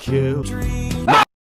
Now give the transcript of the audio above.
kill.